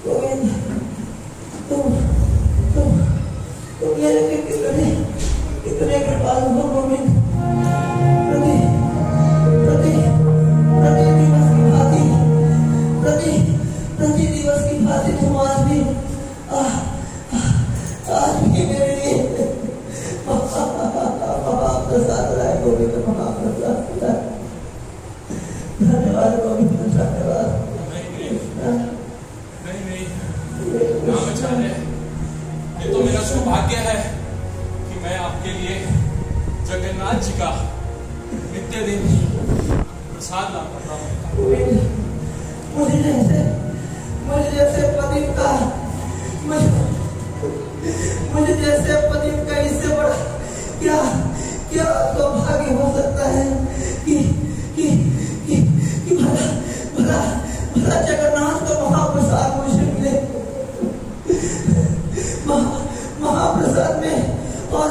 Tungin. Tung. Tung. Tungin ang kitikulay. Kitikulay ang kapalo mo, Tungin. साथ मुझे जैसे प्रदीप का इससे बड़ा क्या क्या सौभाग्य हो सकता है कि कि कि कि भला भला भला जगन्नाथ का महाप्रसाद मुझे मिले। महा, महाप्रसाद में और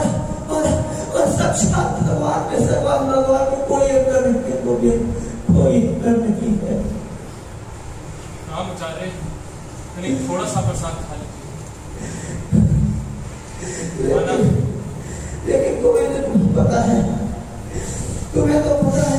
और और भगवान में सर्वान भगवान कोई अंतर नहीं खाली थोड़ा सा प्रसाद खा ले लेकिन तुम्हें तो पता है, तुम्हें तो पता है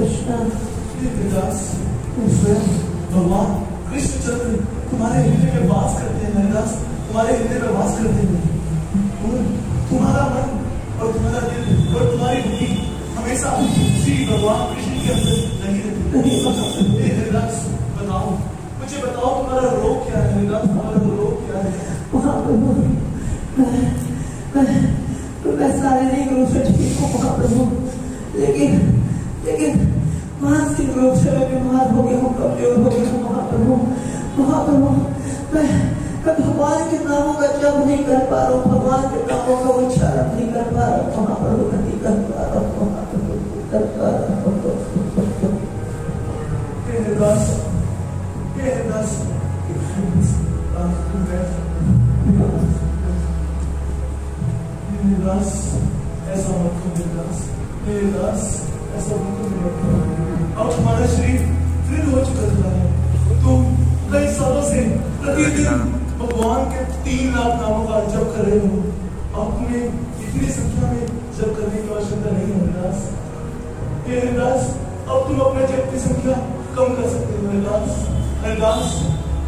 कृष्णा हरिदास भगवान कृष्ण चंद्र तुम्हारे हृदय में वास करते हैं हरिदास तुम्हारे हृदय में वास करते हैं। तुम्हारा मन और तुम्हारा दिल और तुम्हारी बुद्धि हमेशा श्री भगवान कृष्ण के अंदर लगी रहती है। हरिदास बताओ मुझे बताओ तुम्हारा रोग क्या है हरिदास तुम्हारा रोग क्या है? मैं सारे नहीं करूँ ठीक हूँ महाप्रभु लेकिन लेकिन मानसिक रूप से मैं बीमार हो गया हूँ कमज़ोर हो गया हूँ, महाप्रभु महाप्रभु मैं मैं भगवान के नामों का जप नहीं कर पा रहा हूँ, भगवान के नामों का उच्चारण नहीं कर पा रहा हूँ, महाप्रभु नहीं कर पा रहा हूँ, महाप्रभु कर पा रहा हूँ ऐसा मत दास ऐसा अब तुम्हारा शरीर दृढ़ हो चुका है तुम कई सालों से प्रतिदिन भगवान के तीन लाख नामों का जप कर रहे हो। तुम्हें इतनी संख्या में जप करने की आवश्यकता नहीं है हरिदास हे हरिदास अब तुम अपने जप की संख्या कम कर सकते हो हरिदास हरिदास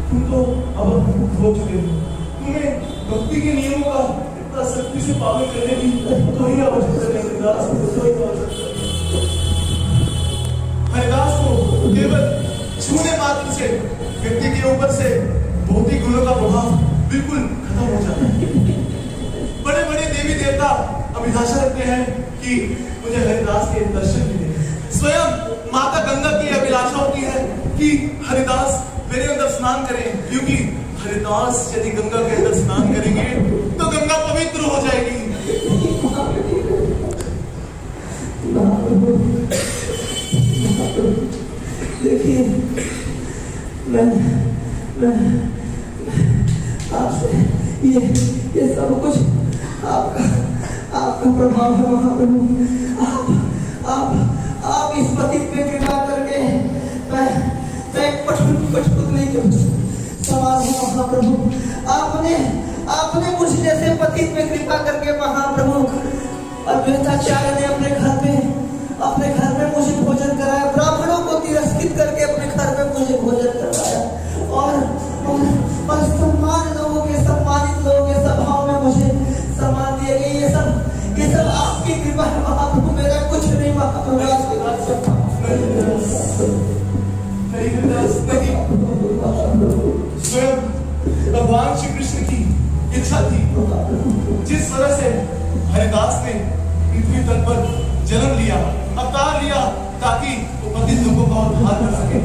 तुम तो अब मुक्त हो चुके हो। तुम्हें भक्ति के नियमों का इतना सख्ती से पालन करने की कोई आवश्यकता नहीं हरिदास कोई आवश्यकता नहीं हरिदास को केवल छूने मात्र से, व्यक्ति के ऊपर से भौतिक गुणों का प्रभाव बिल्कुल खत्म हो जाता है। बड़े बड़े देवी देवता अभिलाषा रखते हैं कि मुझे हरिदास के दर्शन मिले। स्वयं माता गंगा की अभिलाषा होती है कि हरिदास मेरे अंदर स्नान करें, क्योंकि हरिदास यदि गंगा के अंदर स्नान करेंगे तो गंगा पवित्र अद्वैताचार्य ने अपने घर में अपने घर में मुझे भोजन कराया ब्राह्मणों को तिरस्कृत करके अपने घर में मुझे भोजन कराया और और, सम्मान लोगों के सम्मानित लोगों के सभाओं में मुझे सम्मान दिए गए। ये सब ये सब आपकी कृपा है महाप्रभु मेरा कुछ नहीं महाप्रभु आपकी स्वयं भगवान श्री कृष्ण की इच्छा थी। जिस तरह से हरिदास ने पृथ्वी तल पर जन्म लिया, अवतार लिया, ताकि वो पतित लोगों का उद्धार कर सके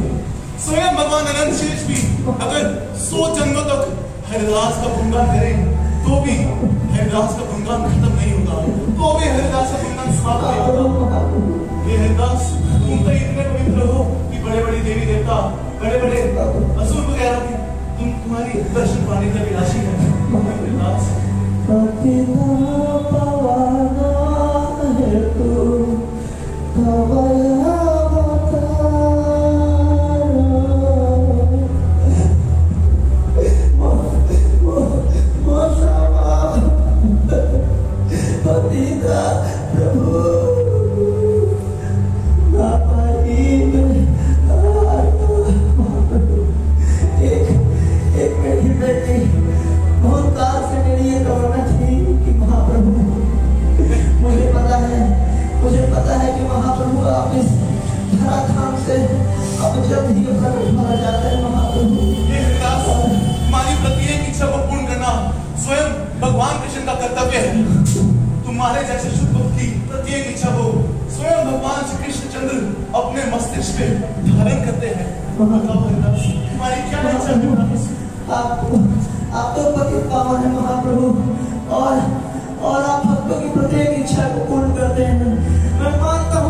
स्वयं भगवान अनंत शेष भी अगर सौ जन्मों तक हरिदास का गुणगान करें तो भी हरिदास का गुणगान खत्म नहीं होगा तो भी हरिदास का गुणगान समाप्त नहीं होगा ये हरिदास तुम तो इतने पवित्र हो कि बड़े बड़े देवी देवता बड़े बड़े असुर वगैरह भी तुम तुम्हारी दर्शन पाने का विलासी है। हरिदास। Oh, से अब जल्द ही प्रकट होना चाहते हैं महाप्रभु तुम्हारी प्रत्येक इच्छा को पूर्ण करना स्वयं भगवान कृष्ण का कर्तव्य है। तुम्हारे जैसे शुद्ध की प्रत्येक इच्छा को स्वयं भगवान श्री कृष्ण चंद्र अपने मस्तिष्क पे धारण करते हैं। तुम्हारी क्या इच्छा है? आप आप तो पति पावन है महाप्रभु और और आप भक्तों की प्रत्येक इच्छा को पूर्ण करते हैं। मैं मानता हूँ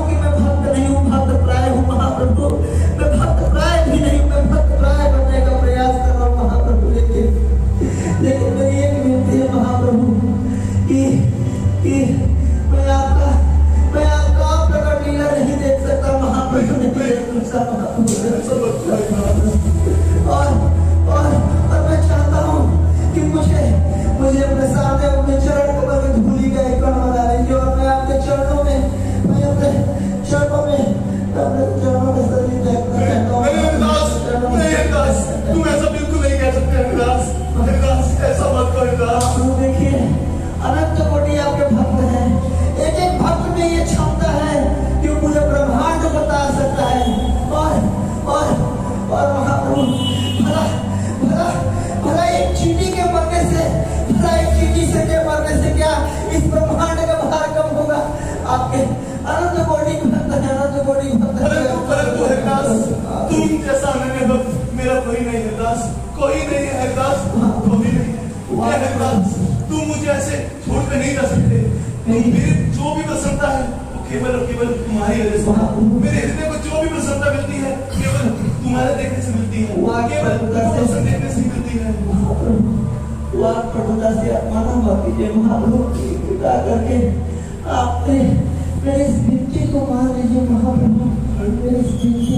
तुम जैसा अनन्य भक्त मेरा कोई नहीं हरिदास कोई नहीं है हरिदास कोई नहीं है। हरिदास तुम मुझे ऐसे छोड़कर नहीं जा सकते। मेरी जो भी प्रसन्नता है वो केवल और केवल तुम्हारी वजह से। मेरे हृदय को जो भी प्रसन्नता मिलती है केवल तुम्हारे देखने से मिलती है। केवल प्रसन्न देखने से मिलती है। कृपा करके आपने मेरे इस को मान लीजिए महाप्रभु। मेरे इस बिंती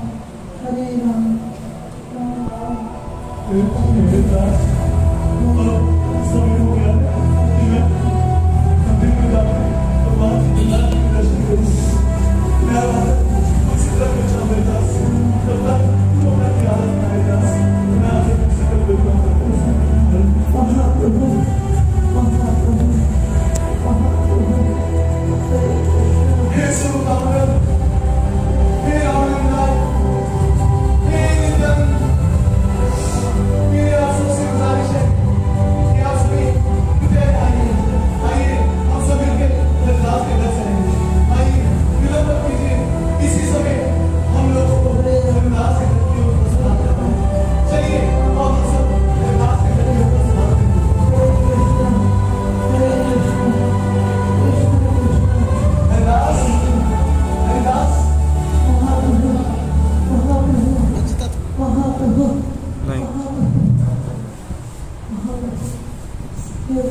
मेरी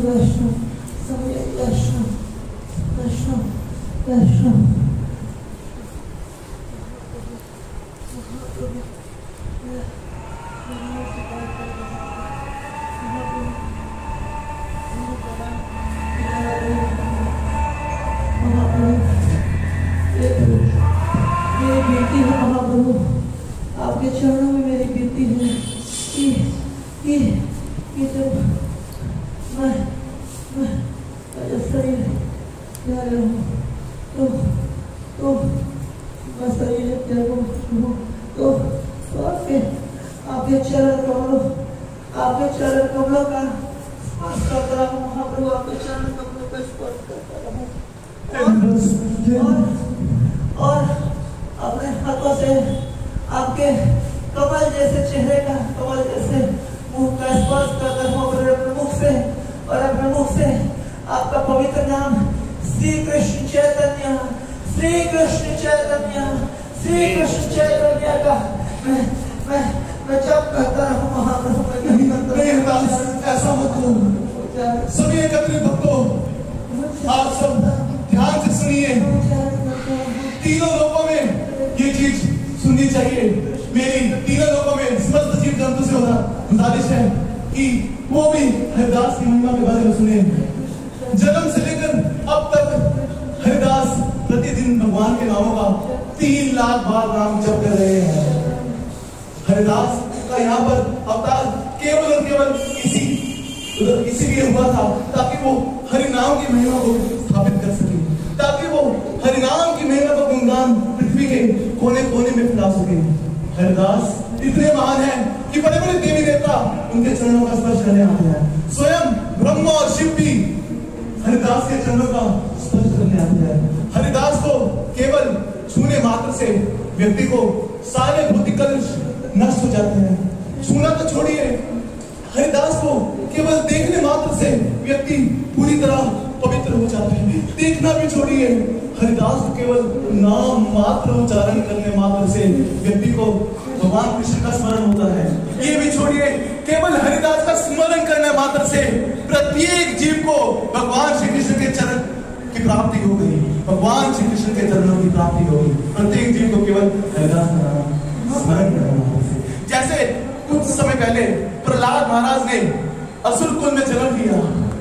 तो मैं शरीर त्याग हूँ। तो आपके आपके चरण कमलों, आपके चरण कमलों का स्पर्श करता रहूँ, महाप्रभु, आपके चरण कमलों का स्पर्श करता रहूँ। और और अपने हाथों से आपके कमल जैसे चेहरे का, कमल जैसे मुख का स्पर्श करता हूँ अपने मुख से, और अपने मुख से आपका पवित्र नाम श्री कृष्ण चैतन्य श्री कृष्ण चैतन्य श्री कृष्ण चैतन्य का। मैं मैं जब करता रहूँ, महाप्रभु ऐसा मत रहूँ सभी एकत्रित भक्तों, आप सब ध्यान से सुनिए। तीनों लोगों में ये चीज़ सुननी चाहिए। मेरी तीनों लोगों में समस्त जीव जंतु से होना गुजारिश है कि वो भी हरिदास की महिमा के बारे में सुने। प्रतिदिन भगवान के नामों का तीन लाख बार नाम जप कर रहे हैं। हरिदास का यहाँ पर अवतार केवल और केवल इसी इसीलिए हुआ था, ताकि वो हरिनाम की महिमा को स्थापित कर सके, ताकि वो हरिनाम की महिमा का गुणगान पृथ्वी के कोने कोने में फैला सके। हरिदास इतने महान हैं कि बड़े बड़े देवी देवता उनके चरणों का स्पर्श करने आते हैं। स्वयं ब्रह्मा और शिव भी हरिदास के चरणों का स्पर्श करने आते हैं। हरिदास को केवल छूने मात्र से व्यक्ति को सारे भौतिक नष्ट हो जाते हैं। छूना तो छोड़िए। हरिदास को केवल देखने मात्र से व्यक्ति पूरी तरह पवित्र हो जाता है। देखना भी छोड़िए, हरिदास केवल नाम मात्र उच्चारण करने मात्र से व्यक्ति को भगवान कृष्ण का स्मरण होता है। ये भी छोड़िए, केवल हरिदास का स्मरण करने मात्र से प्रत्येक जीव को भगवान श्री कृष्ण के चरण की प्राप्ति हो गई। भगवान श्री कृष्ण के चरणों की प्राप्ति हो गई। प्रत्येक जीव को केवल हरिदास स्मरण करने जैसे कुछ समय पहले प्रहलाद महाराज ने असुर कुल में जन्म लिया।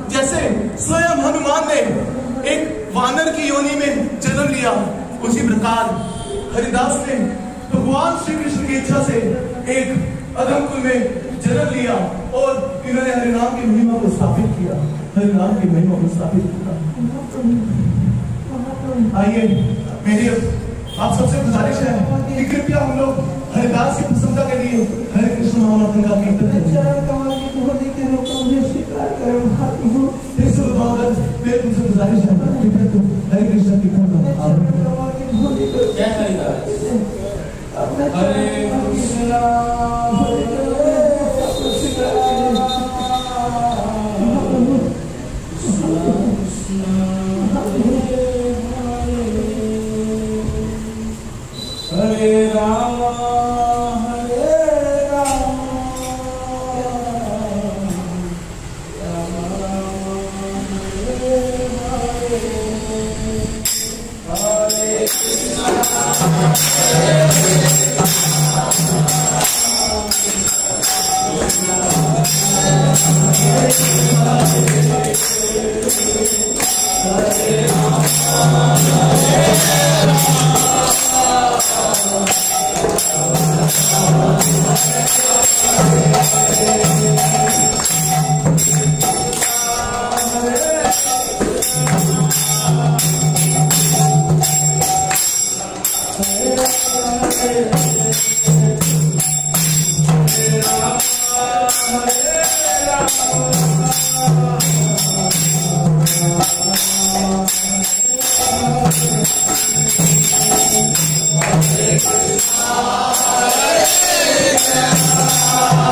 जैसे स्वयं हनुमान ने एक वानर की योनि में जन्म लिया, उसी प्रकार हरिदास ने भगवान श्री कृष्ण की इच्छा से एक अधमकुल में जन्म लिया और इन्होंने हरिनाम की महिमा को स्थापित किया। हरिनाम की महिमा को स्थापित किया। आइए, मेरी आप सबसे गुजारिश है कि कृपया हम लोग हरिदास की प्रसन्नता के लिए हरे कृष्ण महामंत्र का कीर्तन करें चरण कमल की धोने के रूप में स्वीकार करें महाप्रभु हे सुरभागन मेरी तुमसे गुजारिश है कृपया तुम हरे कृष्ण की धोने के जय हरिदास। अपने हरे Hare Rama, Hare Rama.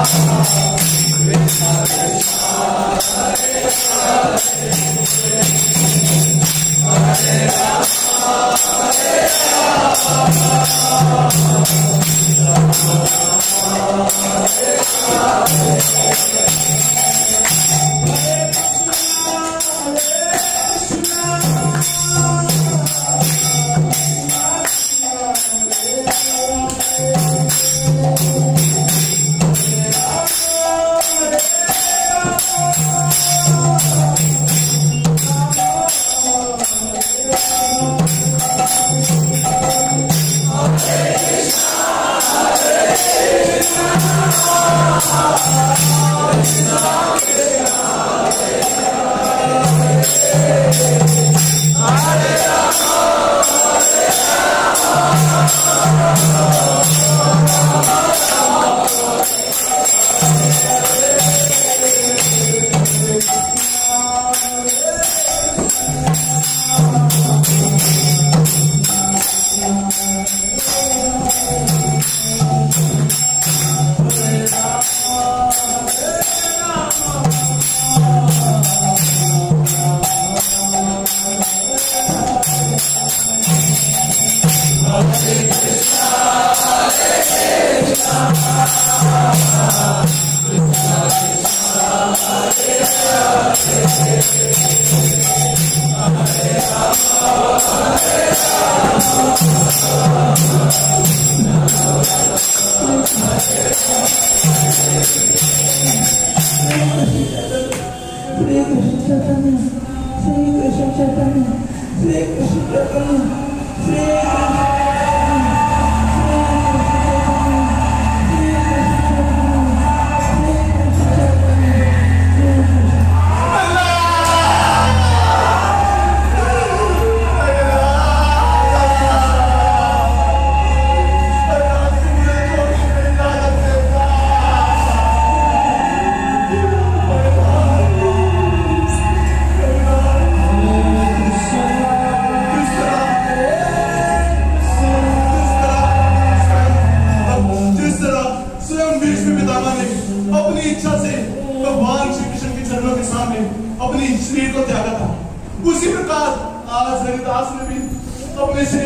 Shri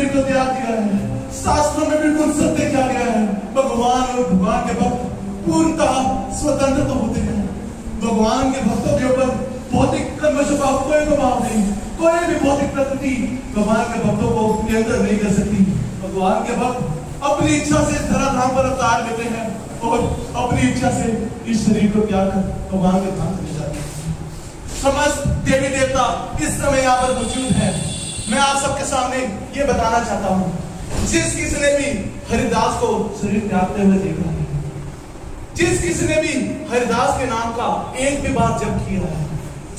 शरीर को त्याग दिया है। शास्त्रों में बिल्कुल सत्य किया गया है। भगवान और भगवान के भक्त पूर्णतः स्वतंत्र तो होते हैं। भगवान के भक्तों के ऊपर भौतिक कर्मशों का कोई प्रभाव नहीं। कोई भी भौतिक प्रकृति भगवान के भक्तों को नियंत्रण नहीं कर सकती। भगवान के भक्त अपनी इच्छा से धराधाम पर अवतार लेते हैं और अपनी इच्छा से इस शरीर को त्याग कर भगवान के धाम चले जाते हैं। समस्त देवी देवता इस समय यहाँ पर मौजूद है। मैं आप सबके सामने ये बताना चाहता हूँ, जिस किसी ने भी हरिदास को शरीर त्यागते हुए देखा है, जिस किसी ने भी हरिदास के नाम का एक भी बार जप किया है,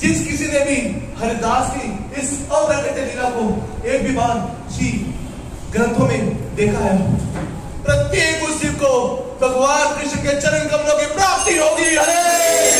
जिस किसी ने भी हरिदास की इस अप्रकट लीला को एक भी बार जी ग्रंथों में देखा है, प्रत्येक उस को भगवान कृष्ण के चरण कमलों की प्राप्ति होगी। हरे!